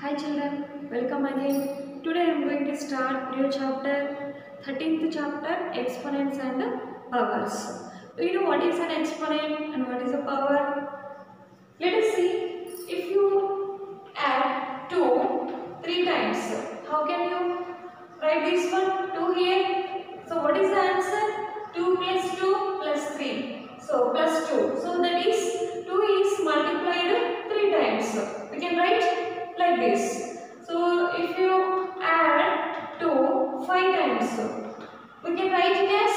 Hi children, welcome again. Today I am going to start new chapter, 13th chapter, exponents and powers. Do you know what is an exponent and what is a power? Let us see. If you add 2 3 times, how can you write this one? 2 here. So what is the answer? 2 plus 2 plus 3. So plus 2. So that is 2 is multiplied 3 times. We can write like this. So if you add 2 5 times, we can write it as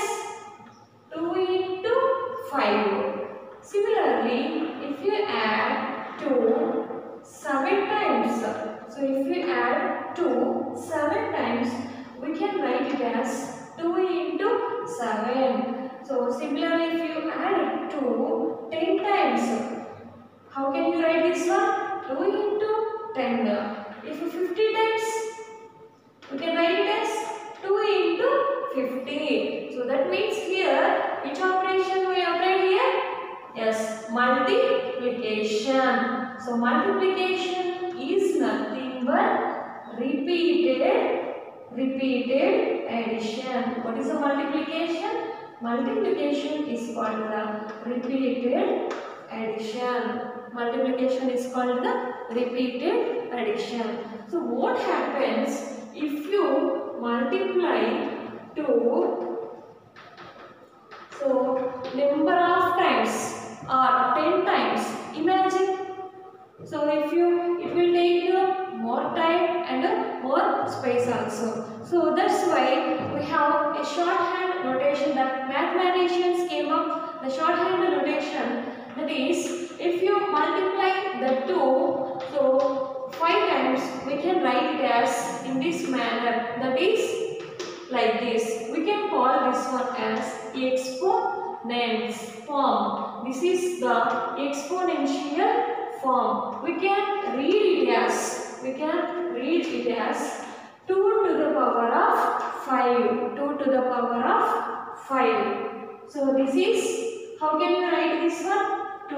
2 into 5. Similarly, if you add 2 7 times, so if you add 2 7 times, we can write it as 2 into 7. So similarly, if you add 2 10 times, how can you write this one? 2 into 10. If 50 times, we can write it as 2 into 50. So that means here, which operation we applied here? Yes, multiplication. So multiplication is nothing but repeated, repeated addition. What is a multiplication? Multiplication is called the repeated addition. Multiplication is called the repeated addition. So what happens if you multiply 2 so number of times or 10 times imagine. So if you it will take you more time and more space also. So that's why we have a shorthand notation that mathematicians came up. The shorthand notation that is if you multiply the 2 so 5 times we can write it as in this manner that is like this we can call this one as exponents form. This is the exponential form. We can read it as we can read it as 2 to the power of 5 2 to the power of 5 so this is how can you write this one? 2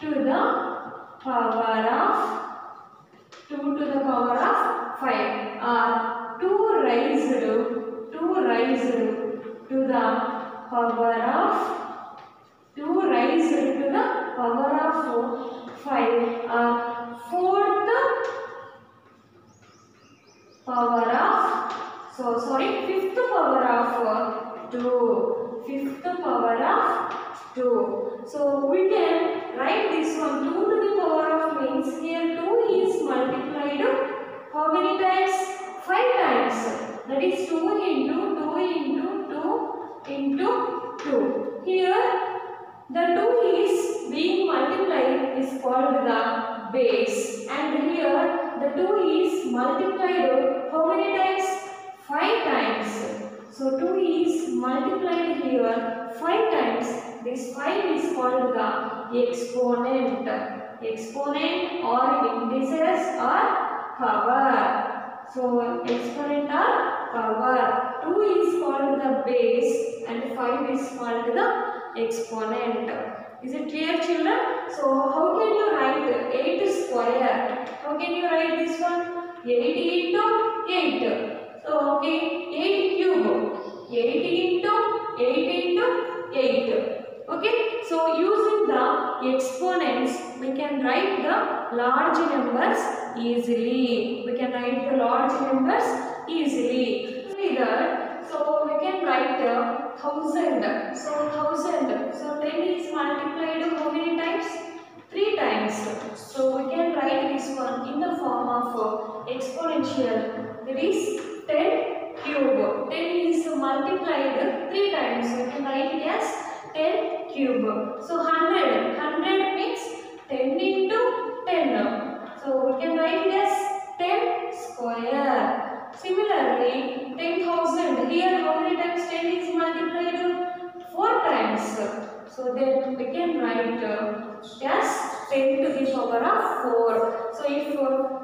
to the power of 2 to the power of 5 or 2 raised 2 raised to the power of 2 raised to the power of 4 5 or fourth power of so sorry fifth power of 2 fifth power of 2 so we can write this one 2 to the power of means here 2 is multiplied how many times 5 times that is 2 into 2 into 2 into 2 here the 2 is being multiplied is called the base and here the 2 is multiplied how many times 5 times so 2 is multiplied here 5 times this 5 is called the exponent exponent or indices or power. So exponent or power. 2 is called the base and 5 is called the exponent. Is it clear children? So how can you write 8 square? How can you write this one? 8 into 8 so okay 8 cube. 8 into 8 into 8 okay? So using the exponents we can write the large numbers easily. We can write the large numbers easily. So we can write the thousand. So thousand. So 10 is multiplied how many times? Three times. So we can write this one in the form of exponential. That is 10 cube. 10 is multiplied three times. We can write it as 10 cube. So 100. 100 means 10 into 10. So we can write it as 10 square. Similarly, 10,000. Here how many times 10 is multiplied? 4 times. So then we can write uh, as 10 to the power of 4. So if uh,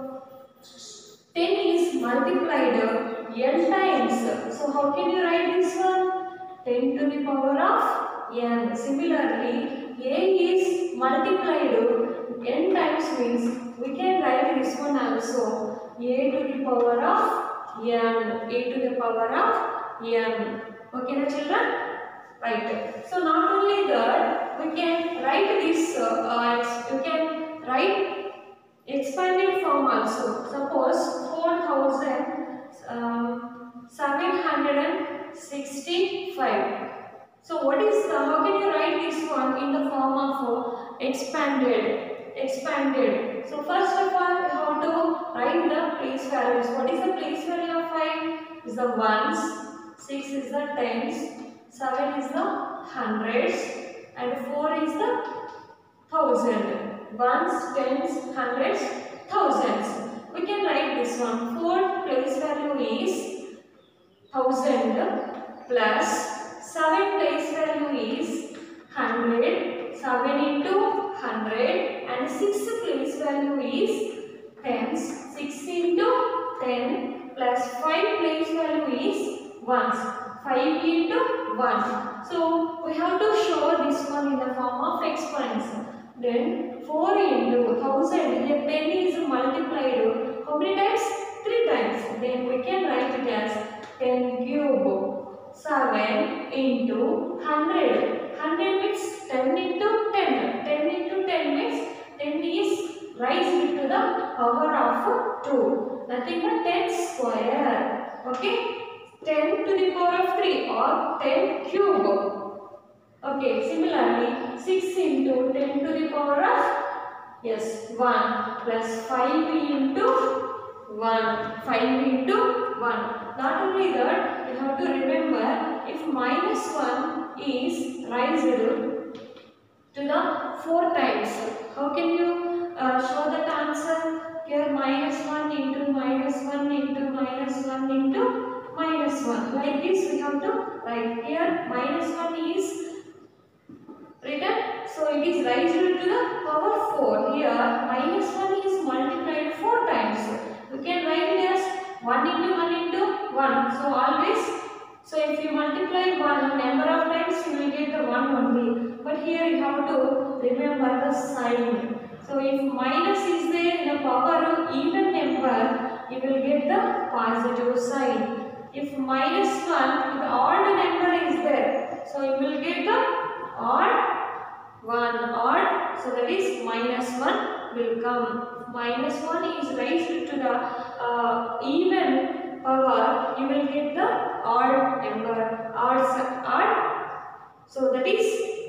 10 is multiplied n times. So how can you write this one? 10 to the power of n. Similarly, a is multiplied n times means we can write this one also a to the power of n, a to the power of n. Okay now children? Right. So not only that, we can write this, uh, uh, can write expanded form also. Suppose 4765 uh, so what is the, how can you write this one in the form of uh, expanded? Expanded. So first of all, how to write the place values. What is the place value of 5? Is the ones, 6 is the tens, 7 is the hundreds, and 4 is the thousand. Ones, tens, hundreds, thousands. We can write this one. 4 place value is thousand plus 7 place value is 100 7 into 100 and 6 place value is tens 6 into 10 plus 5 place value is ones 5 into 1 so we have to show this one in the form of exponents. Then 4 into 1000 here 10 is multiplied how many times? 3 times. Then we can write it as 10 cube 7 into 100. 100 means 10 into 10. 10 into 10 means 10 is raised to the power of 2. Nothing but 10 square. Okay. 10 to the power of 3 or 10 cube. Okay. Similarly, 6 into 10 to the power of yes 1 plus 5 into 1. 5 into 1. Not only that, you have to remember if minus 1 is raised to the 4 times. How can you uh, show that answer? Here minus 1 into minus 1 into minus 1 into minus 1. Like this we have to write. Here minus 1 is written. So it is raised to the power 4. Here minus 1 is multiplied 4 times. We can write it as 1 into 1 into 1. So always, so if you multiply 1 number of times you will get the 1 only. But here you have to remember the sign. So if minus is there in a power even number, you will get the positive sign. If minus 1, the odd number is there. So you will get the odd 1 odd. So that is minus 1 will come. Minus 1 is raised to the uh, even power. You will get the odd number. Odd, odd. So that is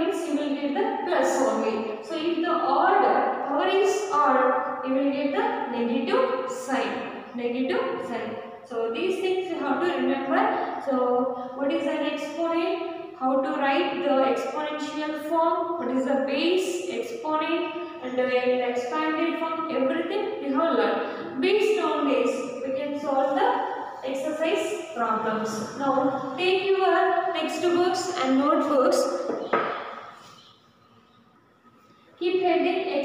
means you will get the plus only. So if the odd power is odd, you will get the negative sign. Negative sign. So these things you have to remember. So what is an exponent? How to write the exponential form? What is the base, exponent, and the expanded form? Everything you have learned. Based on this, we can solve the exercise problems. Now, take your textbooks and notebooks.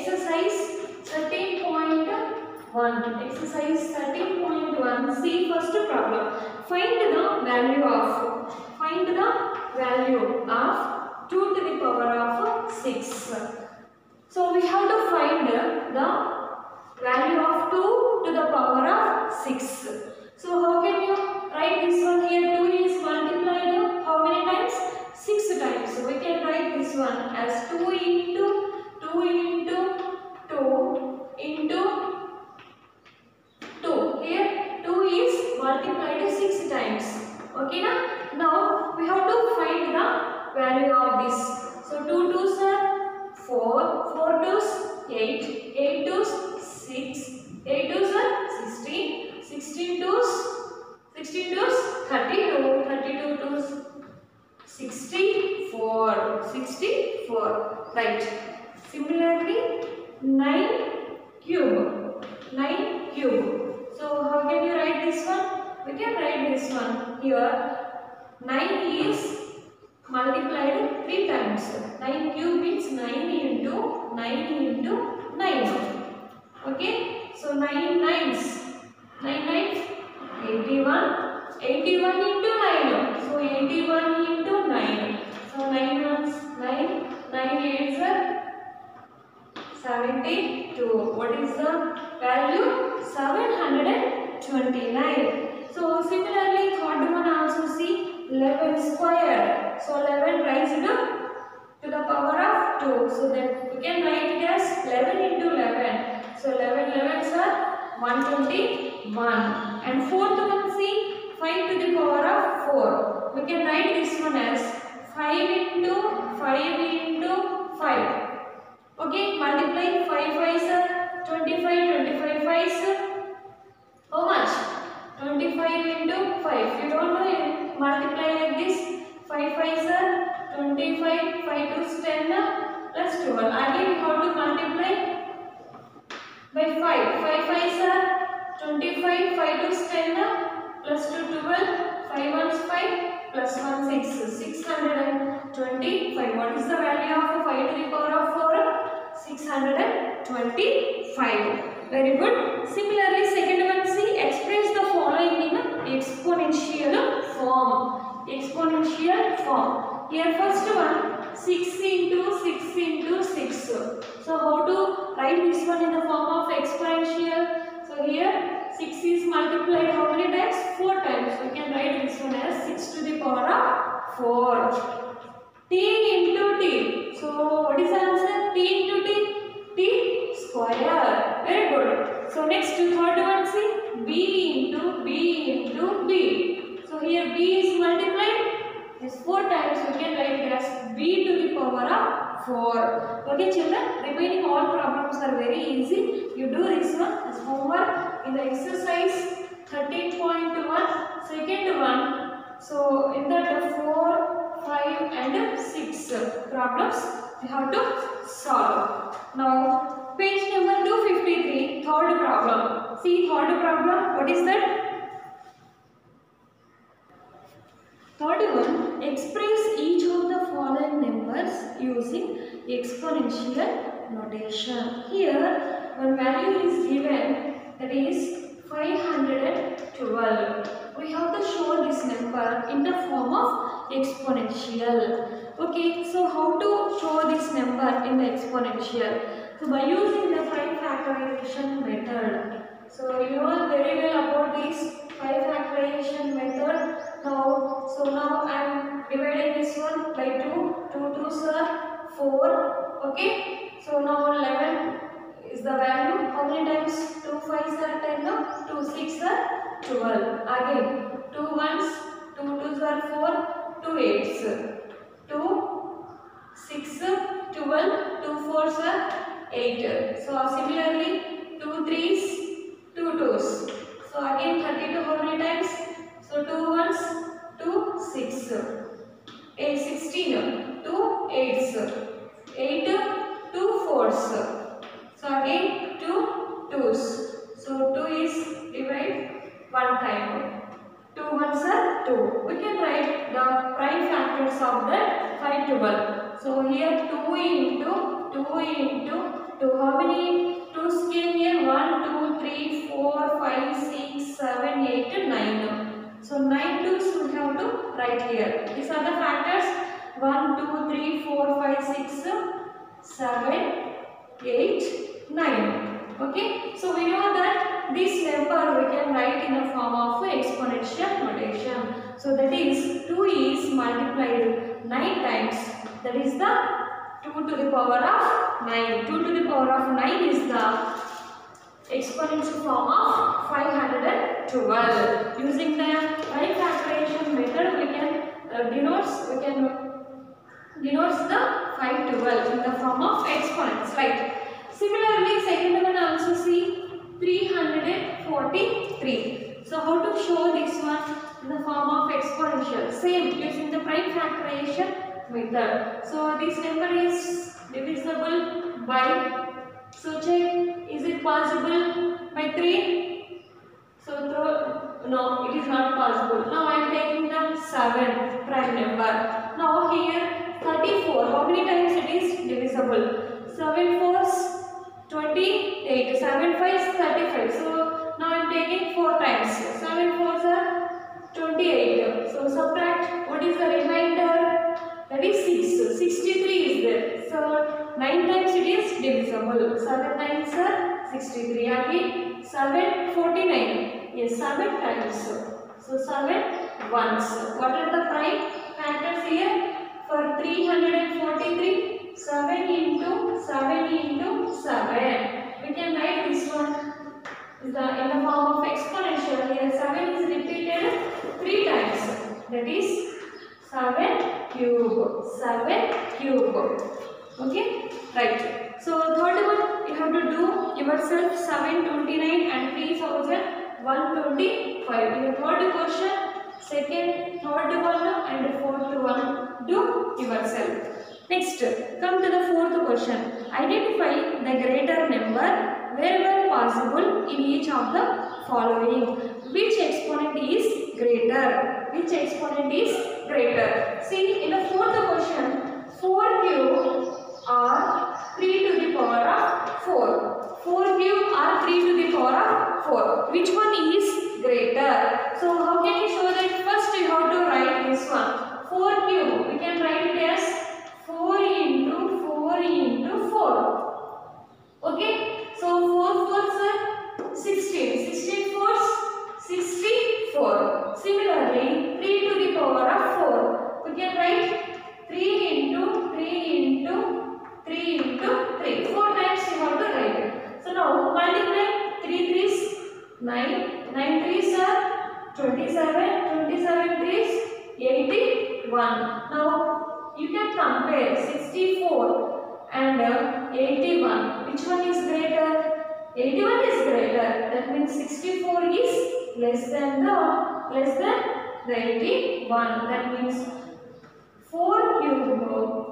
Exercise 13.1. Exercise 13.1. See first problem. Find the value of find the value of 2 to the power of 6. So we have to find the value of 2 to the power of 6. So how can you write this one here? 2 is multiplied how many times? 6 times. So we can write this one as 2 into 2 into 2 into 2. Here 2 is multiplied 6 times. Okay na? Now we have to find the value of this. So 2 twos are 4, 4 twos 8, 8 twos 6, 8 twos are 16, 16 twos 16 twos 32, 32 twos 64, 64, right. Similarly, 9 cube, 9 cube. So how can you write this one? We can write this one here. 9 is multiplied 3 times. 9 cube means 9 into 9 into 9. Okay, so 9 nines. 9 nines 81. 81 into 9. So 81 into 9. So 9 ones 9. 9 eights are 72. What is the value? 729. So similarly, third one also see 11 square. So 11 raised to the power of 2. So that we can write it as 11 into 11. So 11 11s are 121. And fourth one see 5 to the power of 4. We can write this one as 5 into 5 into 5. Okay, multiply 5 5s are 25, 25 5s how much? 25 into 5. You don't know. Multiply like this. 5 5s are 25, 5 to 10 uh, plus 12. Again, have to multiply by 5. 5 5s are 25, 5 to 10 uh, plus 2 12. 5 ones 5 plus 1 6. 625. What is the value of 5 to the power of 4? 625. Very good. Similarly, second one see express the following in exponential form. Exponential form. Here first one 6 into 6 into 6. So how to write this one in the form of exponential? So here 6 is multiplied how many times? 4 times. We can write this one as 6 to the power of 4. T into t. So what is the answer? t into t? t square. Very good. So next to third one see b into b into b. So here b is multiplied. This 4 times we can write it as b to the power of 4. Okay children, remaining all problems are very easy. You do this one as homework in the exercise 13.1 second one. So in that 4, 5 and 6 problems we have to solve. Now page number 253 third problem. See third problem what is that? Third one, express each of the following numbers using exponential notation. Here, one value is given that is 512. We have to show this number in the form of exponential. Okay, so how to show this number in the exponential? So by using the prime factorization method. So you know very well about this prime factorization method. Now, so now I am dividing this one by 2. 2 2s are 4. Okay. So now 11 is the value. How many times? 2 5s are 10 no? 2 6 are 12. Again 2 1s, 2 2s are 4, 2 8s. 2 6 12, 2 4s are 8. So similarly 2 3s, 2 2s. So again 32 how many times? So 2 1s, 2 6. 8 16, 2 8s. 8 2 4s. So again 2 2s. So 2 is divide 1 time. 2 ones are 2. We can write the prime factors of that 5 12. So here 2 into 2 into 2. How many 2's came here? 1, 2, 3, 4, 5, 6, 7, 8, 9. So 9 2's we have to write here. These are the factors 1, 2, 3, 4, 5, 6, 7, 8, 9. Okay. So we know that this number we can write in the form of exponential notation. So that is 2 is multiplied 9 times. That is the 2 to the power of 9. 2 to the power of 9 is the exponential form of 512. Using the prime factorization method we can uh, denotes we can denotes the 512 in the form of exponents right. Similarly second one also see 343. So how to show this one in the form of exponential? Same using the prime factorization method. So this number is divisible by, so check is it possible by 3? So throw, no it is not possible. Now I am taking the 7 prime number. Now here 34, how many times it is divisible? 7 fours 28, 7 5s 35. So now I am taking 4 times. 7 4s are 28. So subtract what is the remainder? That is 6. 63 is there. So 9 times it is divisible. 7 times are 63. Again 7 49. Yes, 7 times. So 7 once. What are the prime factors here? For 343, 7 into 7 into 7. We can write this one is the, in the form of exponential. Here 7 is repeated 3 times. That is 7 cube. 7 cube. Okay? Right. So third one you have to do yourself 729 and 3125. In the third question, second, third one and fourth one do yourself. Next, come to the fourth question. Identify the greater number wherever possible in each of the following. Which exponent is greater? Which exponent is greater? See, in the fourth question, 4 cube or 3 to the power of 4. 4 cube or 3 to the power of 4. Which one is greater? So, how can you show that? First, you have to write this one. 4 cube, we can write it as 4 into 4 into 4. Okay? So 4 fours are 16. 16 fours 64. Similarly, 3 to the power of 4. We can write 3 into 3 into 3 into 3. 4 times you have to write it. So now multiply 3 threes 9. 9 threes are 27. 27 threes 81. Now you can compare 64 and uh, 81. Which one is greater? 81 is greater. That means 64 is less than the less than the 81. That means 4 cube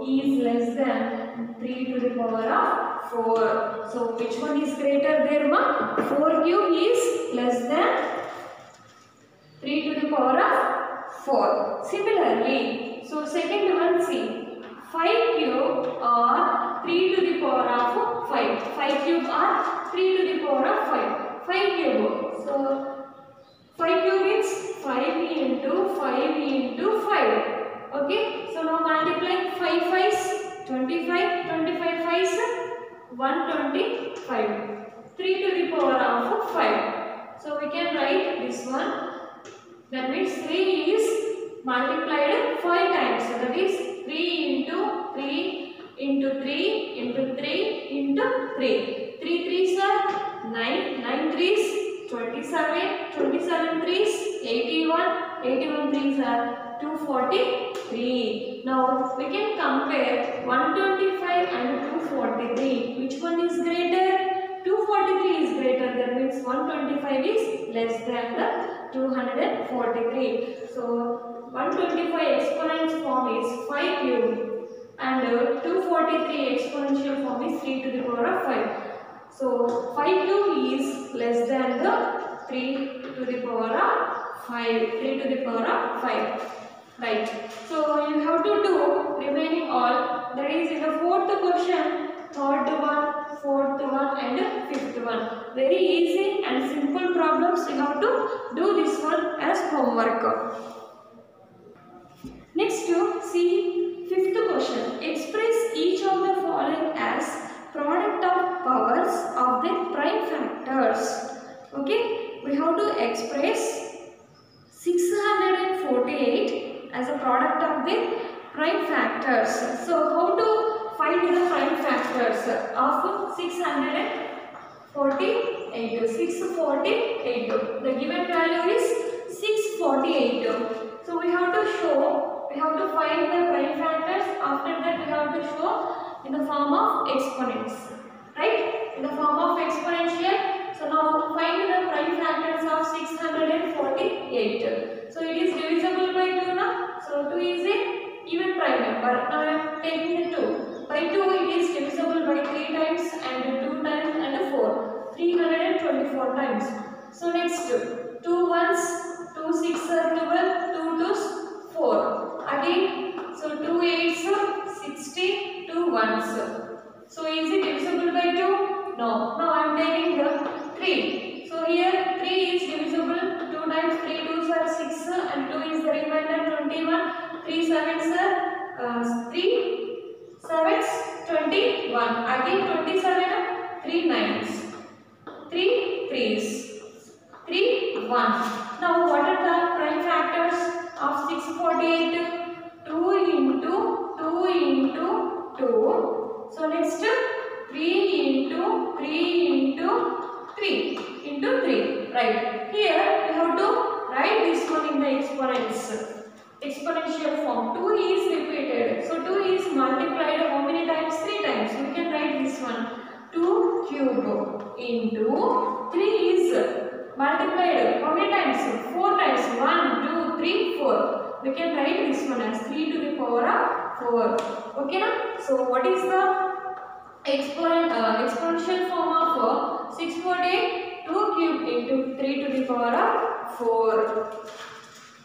is less than 3 to the power of 4. So which one is greater there ma? 4 cube is less than 3 to the power of 4. Similarly, so second one see 5 cube or 3 to the power of 5. 5 cube or 3 to the power of 5. 5 cube. So 5 cube is 5 into 5 into 5. Okay. So now multiply 5 5s 25. 25 5s 125. 3 to the power of 5. So we can write this one. That means 3 is multiplied 5 times. So that is 3 into 3 into 3 into 3 into 3. 3 3s are 9. 9 3s 27. 27 3s 81. 81 3s are 243. Now we can compare 125 and 243. Which one is greater? 243 is greater. That means 125 is less than the 243. So 125 exponent form is 5 cube and uh, 243 exponential form is 3 to the power of 5. So 5 cube is less than the 3 to the power of 5. 3 to the power of 5. Right. So you have to do remaining all. That is in the fourth question, third one, fourth one and fifth one. Very easy and simple problems. You have to do this one as homework. Next to see fifth question. Express each of the following as product of powers of the prime factors. Okay. We have to express 648 as a product of the prime factors. So how to find the prime factors of 648? 648. The given value is 648. So we have to show, we have to find the prime factors. After that we have to show in the form of exponents. Right? In the form of exponential. So now find the prime factors of 648. So it is divisible by 2 now. So 2 is even prime number. Now I am taking the 2. By 2 it is divisible by 3 times and 2 times and 4. 324 times. So next 2 ones, 2 6 are 12, 2 twos 4. Again, so 2 eights 60, 2 ones. So is it divisible by 2? No. Now I am taking the 3. So here 3 is divisible 2 times 3 twos are 6 and 2 is the remainder 21. 3 sevens are uh, 3 sevens 3 nines, 3 threes, 3 1. Now what are the prime factors of 648? 2 into 2 into 2. So next 3 into 3 into 3 into 3. Right. Here we have to write this one in the exponents. Exponential form. 2 is repeated. So 2 is multiplied how many times? 3 times. We can write this one. 2 cube into 3 is multiplied how many times? 4 times. 1, 2, 3, 4. We can write this one as 3 to the power of 4. Okay na? So what is the exponent, uh, exponential form of uh, 648? 2 cube into 3 to the power of 4.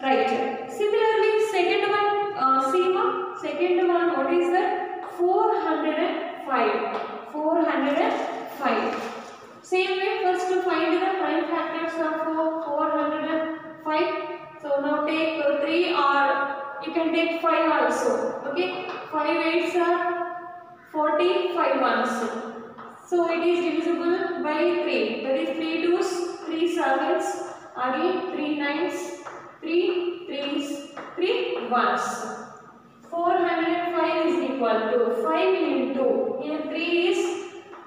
Right. Similarly, second one, uh, see ma, second one, what is that? 405. 405. Same way, first to find the prime factors of uh, 405. So now take uh, 3 or you can take 5 also. Okay. 5 8s are 45 ones. So it is divisible by 3. That is 3 twos, 3 sevens, again 3 nines, 3 threes, 3 ones. 405 is equal to 5 into, here 3 is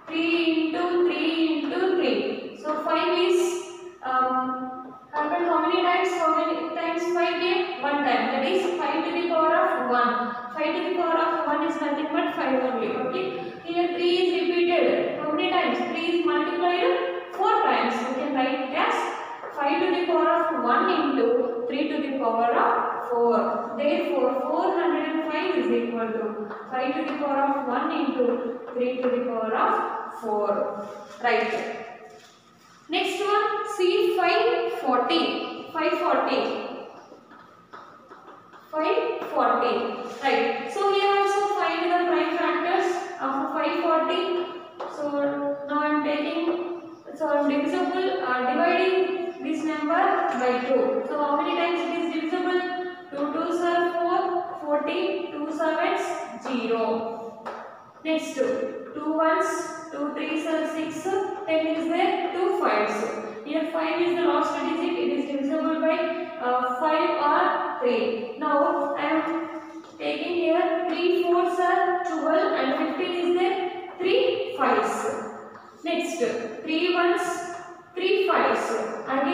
3 into 3 into 3. So 5 is um, how many times? How many times 5 came? 1 time. That is 5 to the power of 1. 5 to the power of 1 is nothing but 5 only. Okay. Here 3 is repeated. How many times? 3 is multiplied 4 times. you can write it as 5 to the power of 1 into 3 to the power of 4. Therefore, 405 is equal to 5 to the power of 1 into 3 to the power of 4. Right. Next one, C 540. 540. 540. Right. So here also find the prime factors of 540. So now I am taking, so I am divisible, uh, dividing this number by 2. So how many times it is divisible? 2 2s are 4, 40, 2 sevens, 0. Next 2 1s, 2 3s are 6, 10 is there, 2 5s. Here 5 is the last digit, it is divisible by uh, 5 or 3. Now I am taking here 3 4s are 12 and 15 is there, 3 5s. Next 3 1s, 3 5s. Again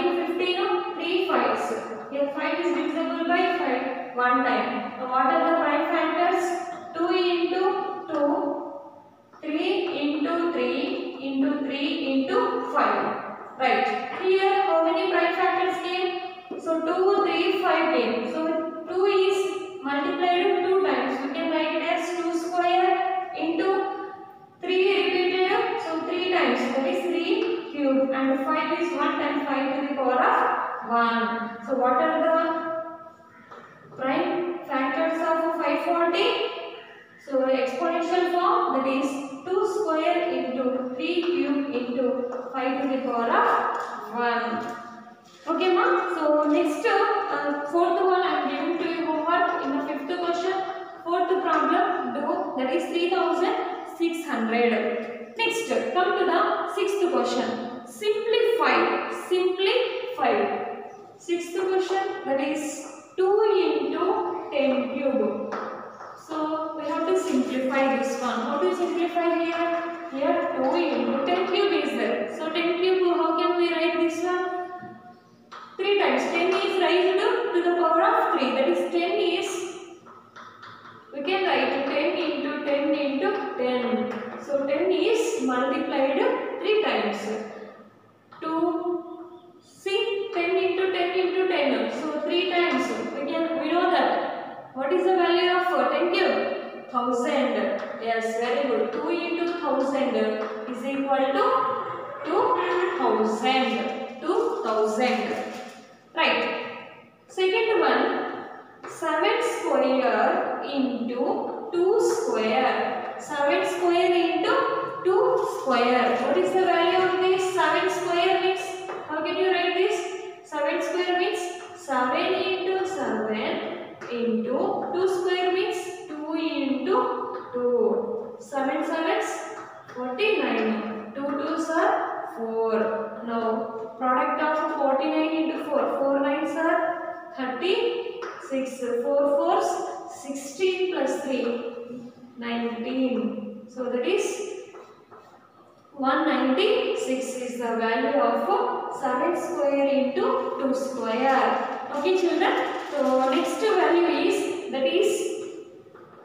196 is the value of 7 square into 2 square. Okay children. So next value is that is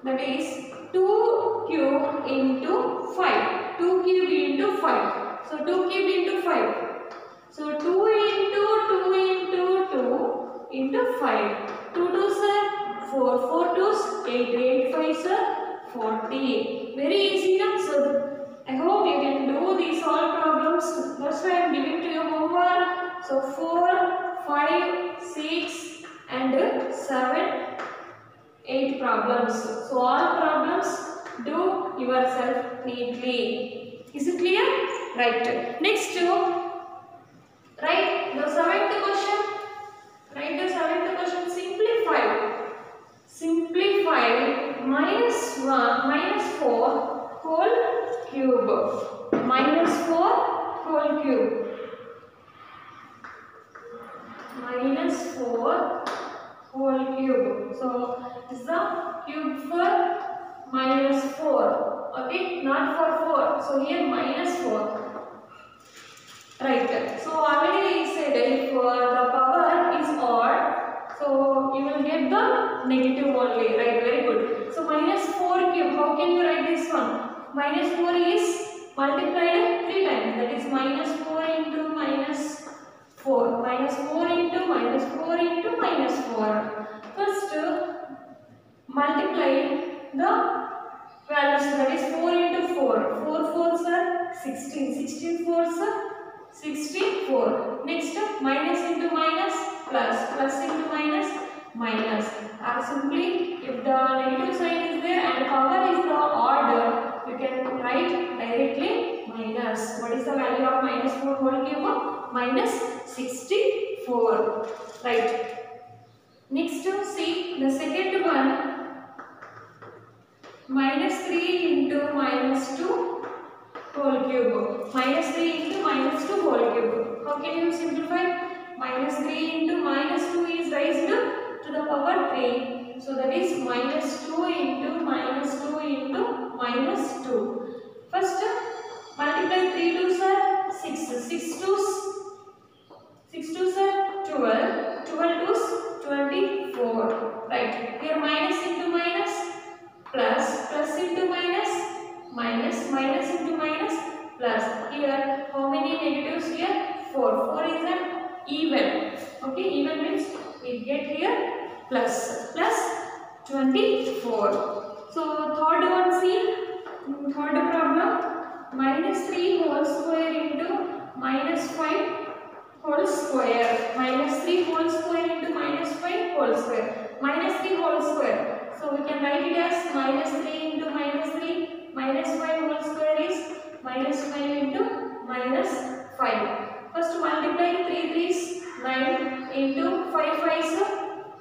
that is 2 cube into 5. 2 cube into 5. So 2 cube into 5. So 2 into 2 into 2 into 5. 2 2 are 4. 4 2s 8. 8 5 are 40. Very easy. So I hope you can do these all problems. That's why I am giving to you homework. So 4, 5, 6 and 7, 8 problems. So all problems do yourself neatly. Is it clear? Right. Next write the seventh question. Write the seventh question. Simplify. Simplify minus 1 minus 4 whole cube. Minus 4 whole cube. Minus 4 whole cube. So this is the cube for minus 4 okay not for 4 so here minus 4 right. So already I said if uh, the power is odd so you will get the negative only. Right very good. So minus 4 cube. How can you write this one minus 4 is multiplied 3 times. That is minus 4 into minus 4 minus 4 into minus 4 into minus 4 first uh, multiply the values. That is 4 into 4 4 4s are 16 16 4s are 64 next uh, minus into minus plus. Plus into minus minus. Or simply if the negative sign is there and power is the order you can write directly minus. What is the value of minus 4 whole cube? Minus 64. Right. Next to see the second one. Minus 3 into minus 2 whole cube. Minus 3 into minus 2 whole cube. How can you simplify? Minus 3 into minus 2 is raised to the power 3. So that is minus 2 into minus 2 into minus 2. First, multiply 3 2s are 6. 6 2s, 6 2s are 12. 12 2s, 24. Right. Here minus into minus, plus, plus into minus, minus, minus into minus, plus. Here, how many negatives here? 4. 4 is an even. Okay, even means we get here plus, plus 24. So, third one see, third problem, minus 3 whole square into minus 5 whole square, minus 3 whole square into minus 5 whole square, minus 3 whole square. So, we can write it as minus 3 into minus 3, minus 5 whole square is minus 5 into minus 5. First multiply 3 3s 9 into 5 5 is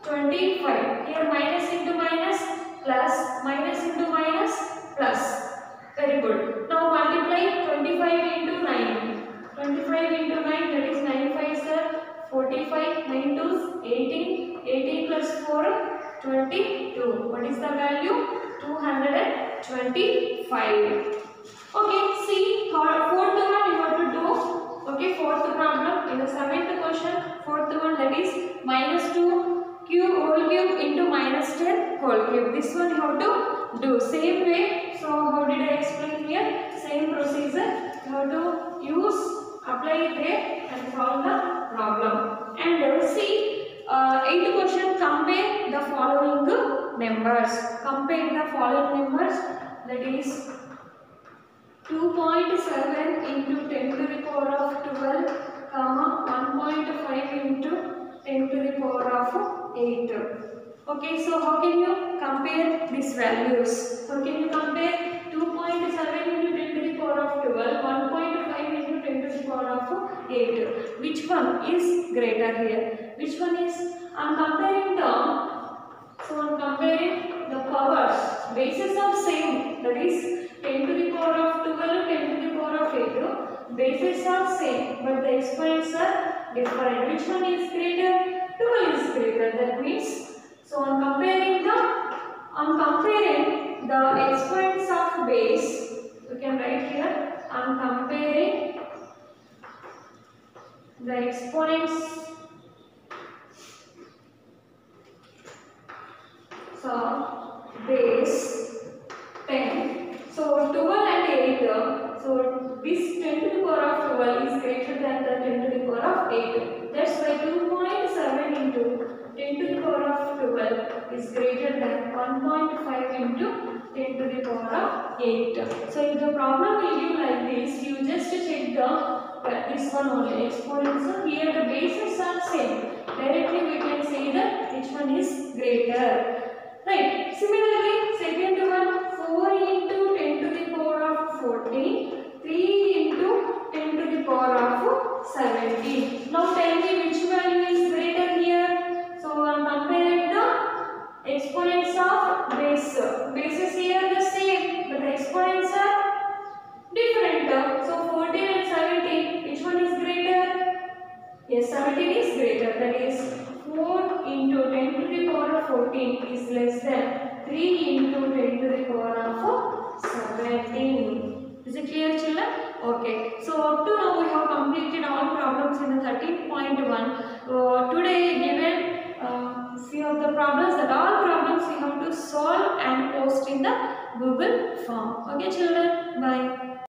25. Here minus into minus plus minus into minus plus. Very good. Now multiply 25 into 9. 25 into 9 that is 9 5s are 45. 9 2s 18. 18 plus 4 22. What is the value? 225. Okay, see fourth one you have to do. Okay, fourth problem in the seventh question, fourth one that is minus 2 cube whole cube into minus 10 whole cube. This one you have to do same way. So how did I explain here? Same procedure. You have to use apply it there and solve the problem. And uh, see uh, eighth question compare the following numbers. Compare the following numbers that is 2.7 into 10 to the power of 12 comma 1.5 into 10 to the power of 8 okay so how can you compare these values? How can you compare 2.7 into 10 to the power of 12 1.5 into 10 to the power of 8 which one is greater here? Which one is i'm comparing the so i'm comparing the powers bases of same that is 10 to the power of 12, 10 to the power of 8. Bases are same, but the exponents are different. Which one is greater? 12 is greater. That means, so on comparing the, on comparing the exponents of base, we can write here am comparing the exponents so base 10 so 12 and 8 uh, so this 10 to the power of 12 is greater than the 10 to the power of 8 that's why 2.7 into 10 to the power of 12 is greater than 1.5 into 10 to the power of 8 so if the problem will give like this you just check the uh, this one only. Exponents so here the bases are same. Directly we can say that which one is greater right. Similarly second one 4 into 10 to the power of 14 3 into 10 to the power of 17 now tell me which value is greater here? So i am comparing the exponents of base. Bases here the same but the exponents are different. So 14 and 17 which one is greater? Yes, 17 is greater. That is 4 into 10 to the power of 14 is less than 3 into 10 to the power of 17. Is it clear children? Okay. So up to now we have completed all problems in the 13.1. Uh, today given uh, few of the problems that all problems we have to solve and post in the Google form. Okay children? Bye.